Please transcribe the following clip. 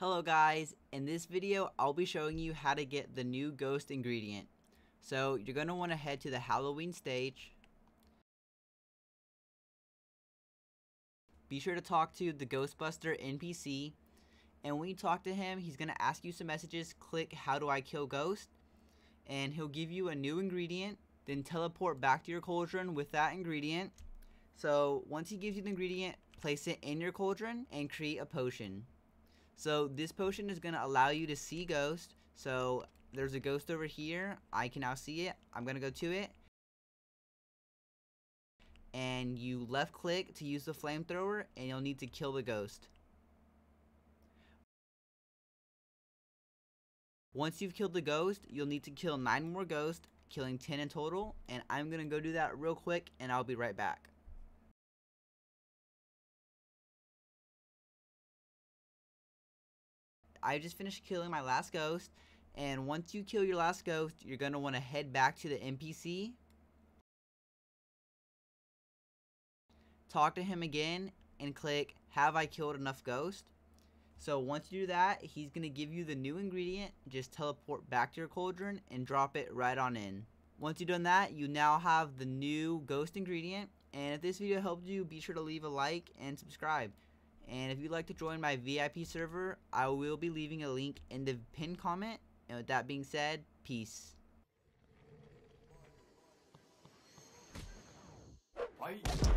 Hello guys, in this video I'll be showing you how to get the new ghost ingredient. So you're going to want to head to the Halloween stage. Be sure to talk to the Ghostbuster NPC. And when you talk to him, he's going to ask you some messages. Click how do I kill ghost. And he'll give you a new ingredient. Then teleport back to your cauldron with that ingredient. So once he gives you the ingredient, place it in your cauldron and create a potion. So this potion is going to allow you to see ghost. So there's a ghost over here. I can now see it. I'm going to go to it. And you left click to use the flamethrower and you'll need to kill the ghost. Once you've killed the ghost, you'll need to kill 9 more ghosts, killing 10 in total. And I'm going to go do that real quick and I'll be right back. I just finished killing my last ghost. And once you kill your last ghost, you're going to want to head back to the NPC. Talk to him again and click, have I killed enough ghost? So once you do that, he's going to give you the new ingredient. Just teleport back to your cauldron and drop it right on in. Once you've done that, you now have the new ghost ingredient. And if this video helped you, be sure to leave a like and subscribe. And if you'd like to join my VIP server, I will be leaving a link in the pinned comment. And with that being said, peace. Bye.